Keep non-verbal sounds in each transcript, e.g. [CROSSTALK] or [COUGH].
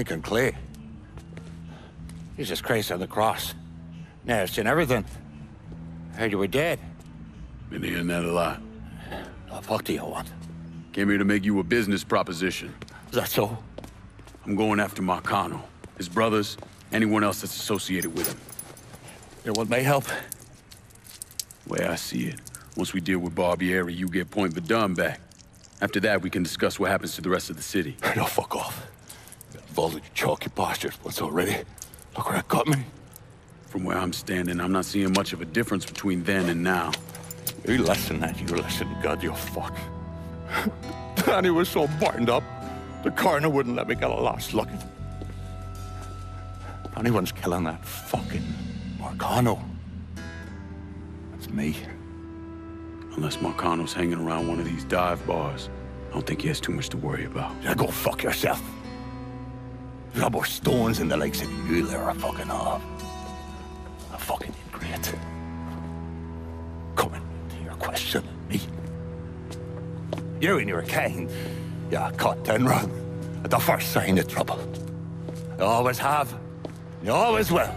Lincoln Clay. Jesus Christ on the cross. Now, it's in everything. Heard you were dead. Been hearing that a lot. The fuck do you want? Came here to make you a business proposition. Is that so? I'm going after Marcano, his brothers, anyone else that's associated with him. You want my help? Way I see it, once we deal with Barbieri, you get Pointe Verdun back. After that, we can discuss what happens to the rest of the city. [LAUGHS] No, fuck off. You're involved with your chalky postures once already. Look where it got me. From where I'm standing, I'm not seeing much of a difference between then and now. You listen, that you listen, God, you fuck. [LAUGHS] Danny was so burned up, the coroner wouldn't let me get a last look. If anyone's killing that fucking Marcano, that's me. Unless Marcano's hanging around one of these dive bars, I don't think he has too much to worry about. Yeah, go fuck yourself. More stones in the lakes than you there are fucking off. A fucking ingrate. Coming to your question, me. You and your kind, you caught and run at the first sign of trouble. You always have. You always will.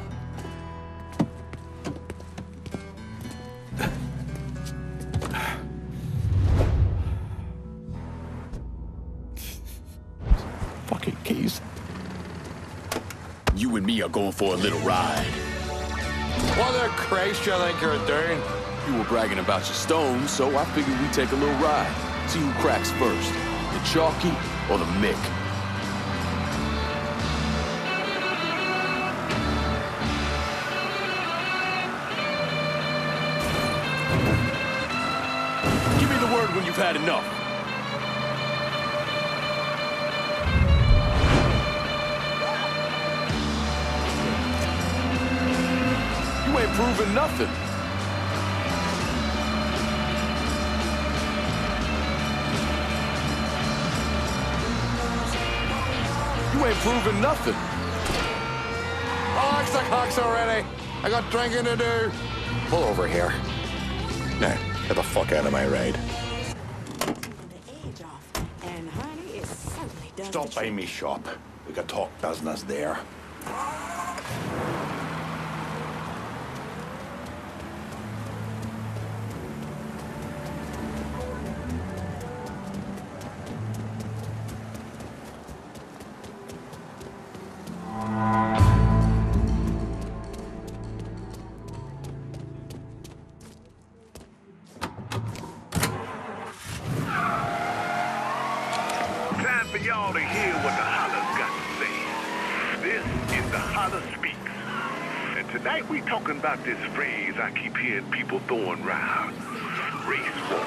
Going for a little ride. What the Christ you think you're doing? You were bragging about your stones, so I figured we'd take a little ride. See who cracks first, the Chalky or the Mick. Give me the word when you've had enough. Ain't proving nothing. You ain't proving nothing. Relax the cocks already. I got drinking to do. Pull over here. Now, get the fuck out of my ride. the edge off. And honey, it certainly does Stop the by me shop. We can talk business there. Y'all to hear what the Holler's got to say. This is the Holler Speaks. And tonight we talking about this phrase I keep hearing people throwing around. Race war.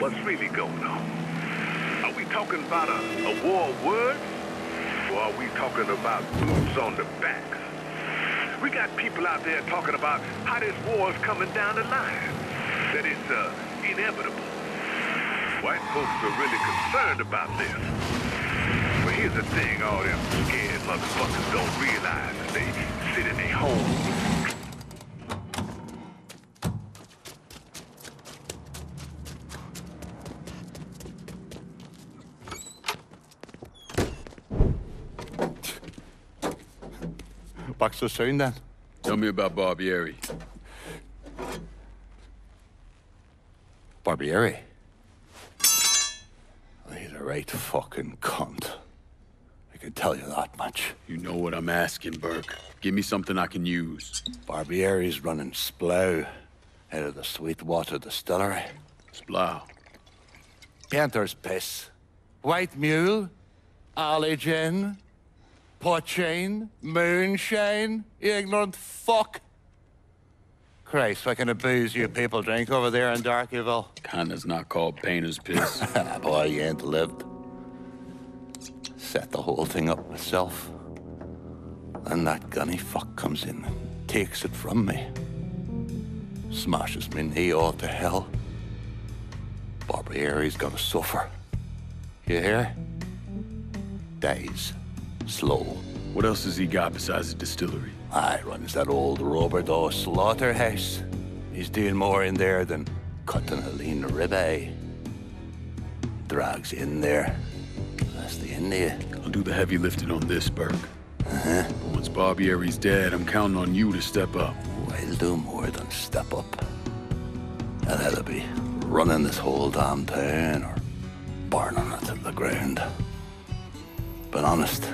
What's really going on? Are we talking about a, a war of words? Or are we talking about boots on the backs? We got people out there talking about how this war is coming down the line. That it's uh, inevitable. White folks are really concerned about this. But here's the thing all them scared motherfuckers don't realize as they sit in their homes. Back so soon then. Tell me about Barbieri. Barbieri. Right fucking cunt. I can tell you that much. You know what I'm asking, Burke. Give me something I can use. Barbieri's running Splow out of the Sweetwater Distillery. Splow. Panther's piss. White mule. Alley gin. Poachine. Moonshine. You ignorant fuck. Christ, what kind of booze you people drink over there in Darkyville? Kinda's not called painter's piss. [LAUGHS] Boy, you ain't lived. Set the whole thing up myself. And that gunny fuck comes in and takes it from me. Smashes me knee all to hell. Barbieri's gonna suffer. You hear? Dies. Slow. what else has he got besides the distillery? I runs that old Robert O. slaughterhouse. He's doing more in there than cutting a lean ribeye. Drags in there. That's the India. I'll do the heavy lifting on this, Burke. Uh-huh. But once Barbieri's dead, I'm counting on you to step up. I'll do more than step up. I'll either be running this whole damn town or burning it to the ground. But honest,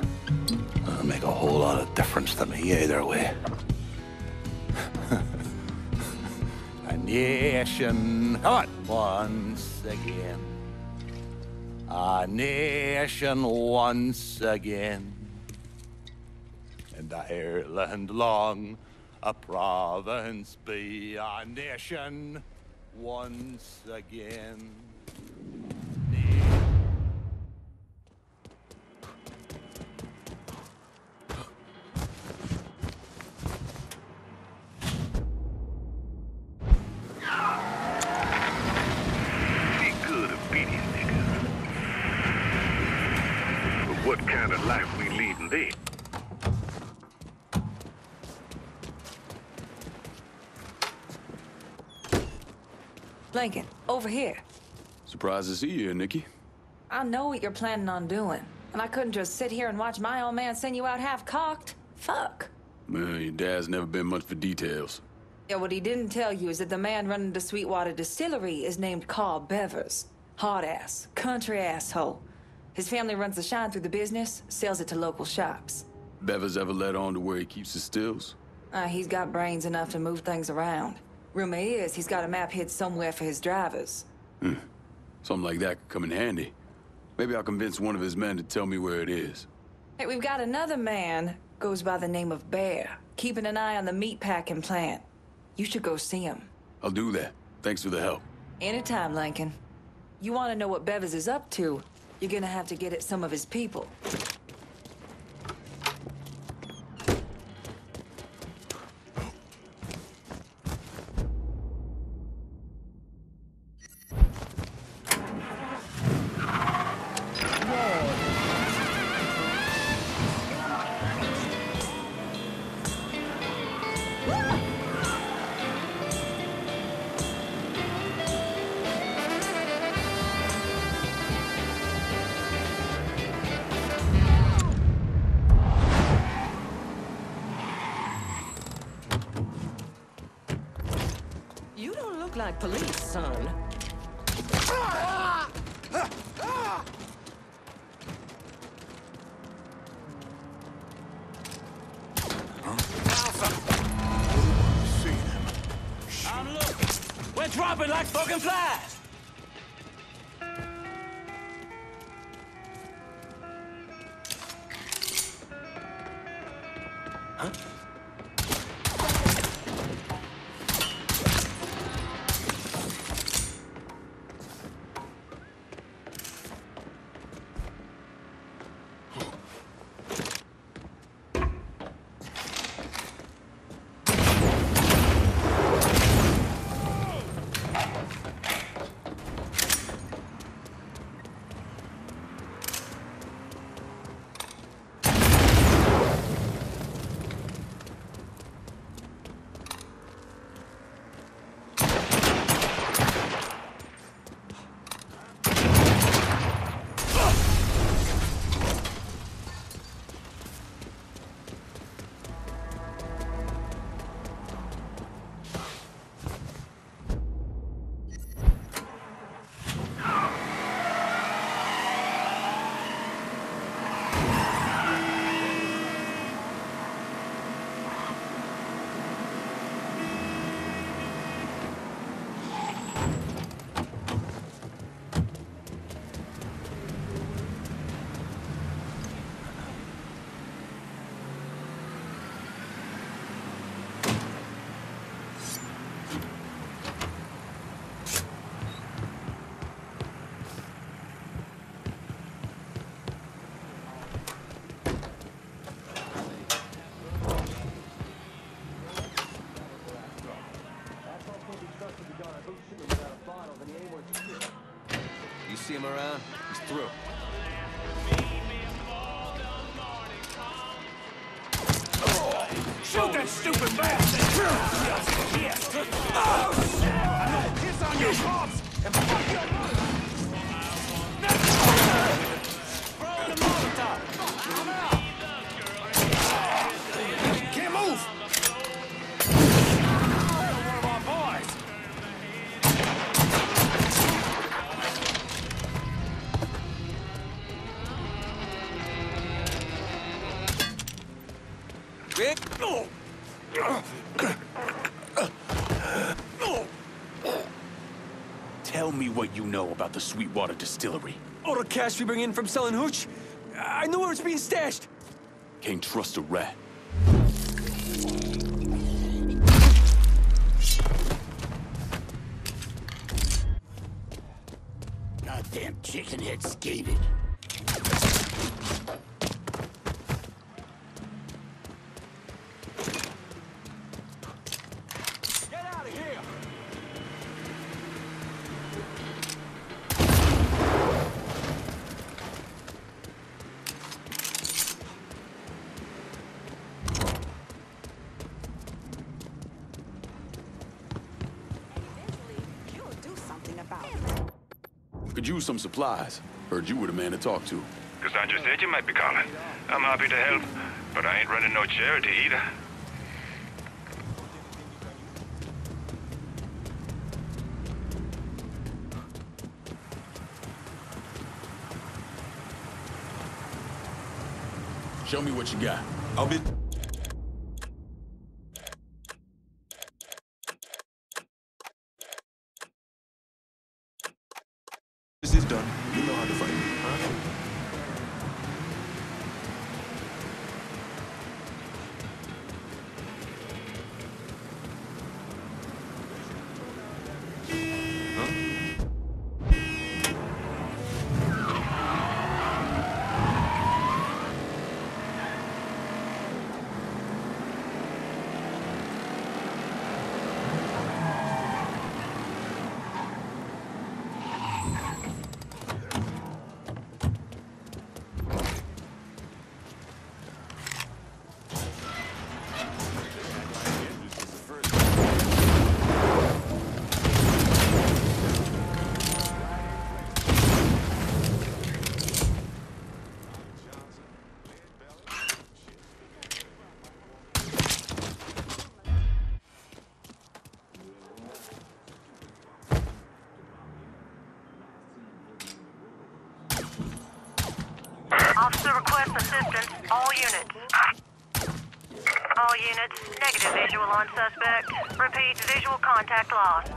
it'll make a whole lot of difference to me either way. [LAUGHS] a nation, come on, once again. A nation once again. And Ireland long, a province be a nation once again. Lincoln, over here. Surprised to see you here, Nicki. I know what you're planning on doing. And I couldn't just sit here and watch my old man send you out half-cocked. Fuck. Well, your dad's never been much for details. Yeah, what he didn't tell you is that the man running the Sweetwater Distillery is named Carl Bevers. Hard ass, country asshole. His family runs the shine through the business, sells it to local shops. Bevers ever let on to where he keeps his stills? Uh, he's got brains enough to move things around. Rumor is he's got a map hid somewhere for his drivers. Hmm. Something like that could come in handy. Maybe I'll convince one of his men to tell me where it is. Hey, we've got another man, goes by the name of Bear, keeping an eye on the meatpacking plant. You should go see him. I'll do that. Thanks for the help. Anytime, Lincoln. You want to know what Bevis is up to, you're gonna have to get at some of his people. Dropping like fucking flies. Around. Know about the Sweetwater Distillery. All the cash we bring in from selling hooch, I know where it's being stashed. Can't trust a rat. Goddamn chicken head skated. Could use some supplies. Heard you were the man to talk to. Cassandra said you might be calling. I'm happy to help, but I ain't running no charity either. Show me what you got. I'll be... done. You know how to find me, huh? On suspect. Repeat, visual contact lost.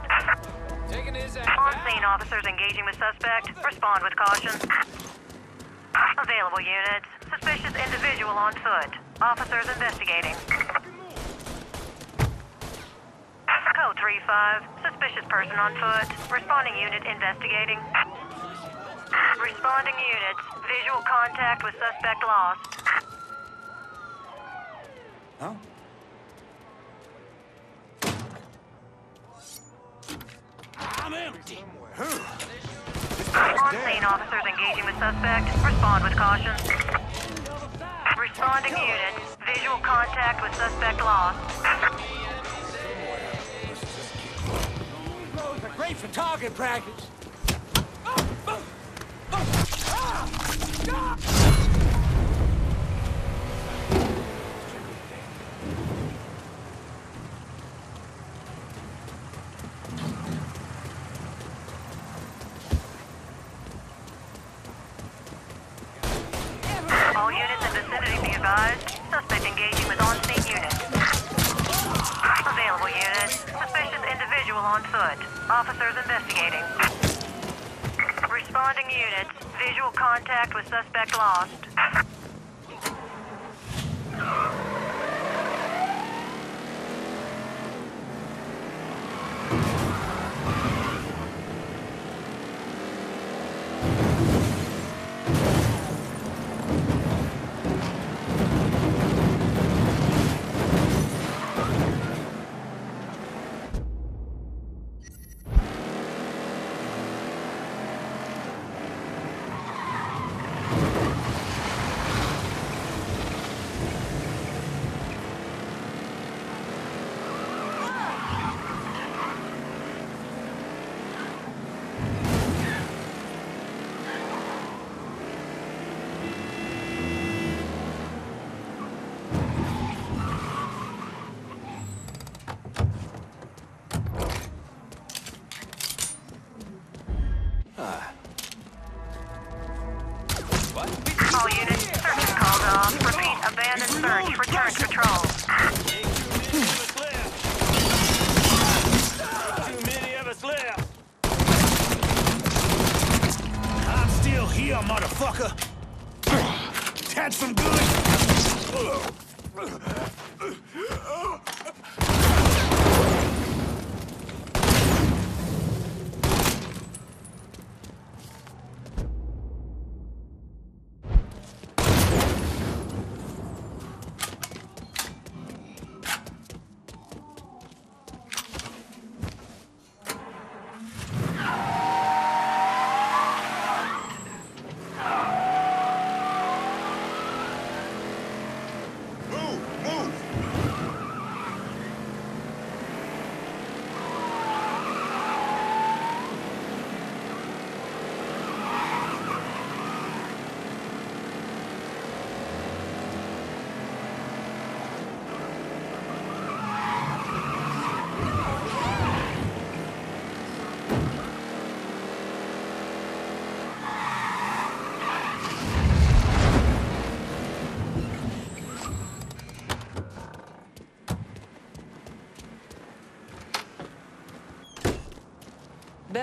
Taking his On scene officers engaging with suspect. Respond with caution. Available units. Suspicious individual on foot. Officers investigating. Code 3-5. Suspicious person on foot. Responding unit investigating. Responding units. Visual contact with suspect lost. Huh? I'm empty. On scene officers engaging with suspect. Respond with caution. Responding units. Visual contact with suspect lost. Great for target practice. All units in vicinity be advised. Suspect engaging with on-scene units. Available units. Suspicious individual on foot. Officers investigating. Responding units. Visual contact with suspect lost.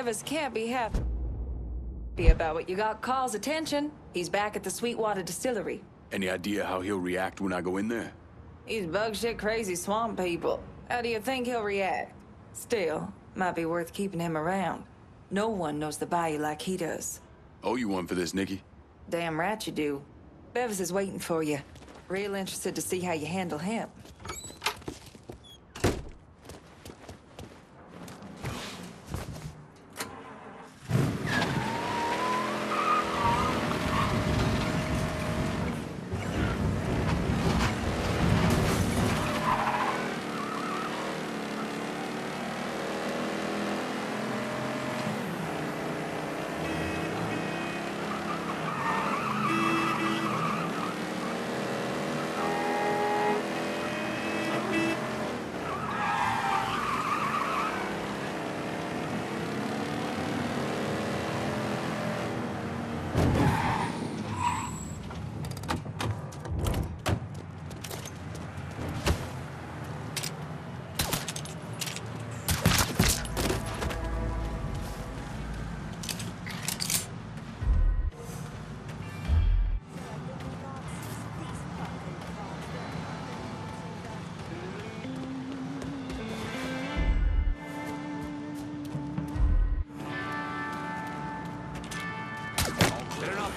Bevis can't be happy about what you got Carl's attention. He's back at the Sweetwater Distillery. Any idea how he'll react when I go in there? He's bug shit crazy swamp people. How do you think he'll react? Still, might be worth keeping him around. No one knows the bayou like he does. Oh, you one for this, Nicki? Damn right you do. Bevis is waiting for you. Real interested to see how you handle him.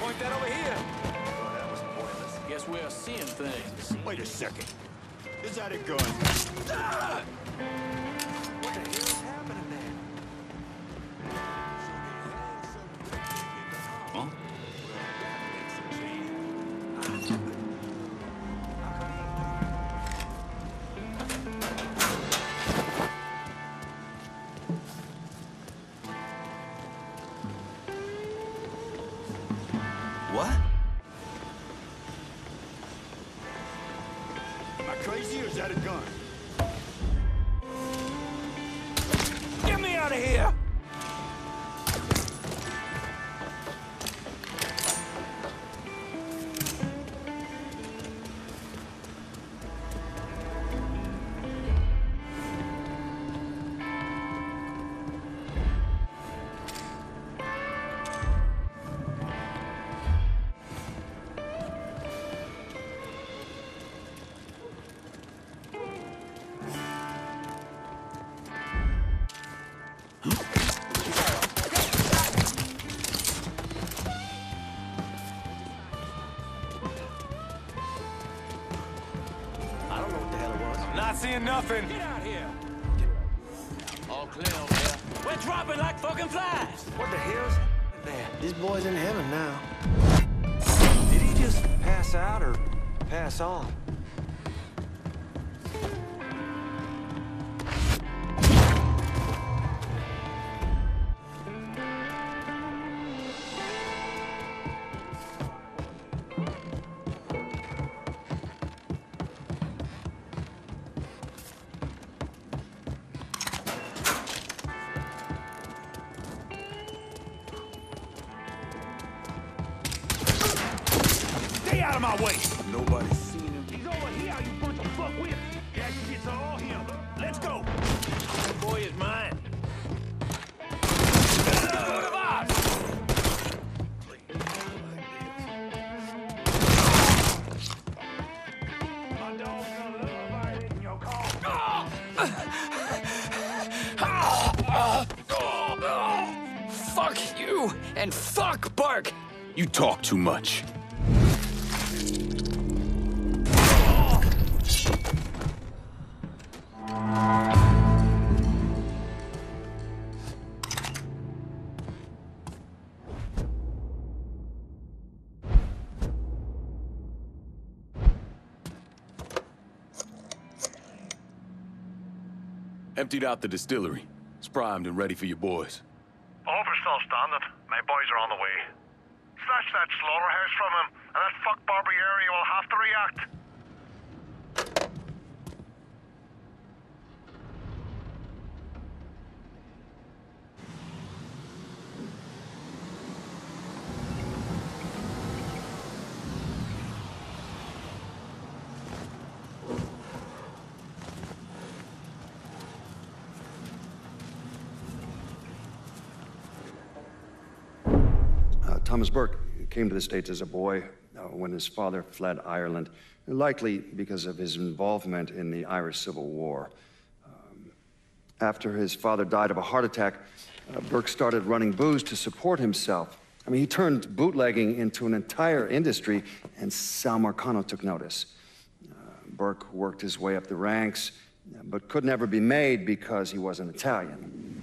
Point that over here. Guess we're seeing things. Wait a second. Is that a gun? What here! This boy's in heaven now. Did he just pass out or pass on? And fuck Bark! You talk too much. Emptied out the distillery. It's primed and ready for your boys. Over's still standing. My boys are on the way. Snatch that slaughterhouse from him, and that fuck Barbieri will react. Uh, Thomas Burke came to the States as a boy when his father fled Ireland, likely because of his involvement in the Irish Civil War. Um, after his father died of a heart attack, uh, Burke started running booze to support himself. I mean, he turned bootlegging into an entire industry, and Sal Marcano took notice. Uh, Burke worked his way up the ranks, but could never be made because he wasn't Italian.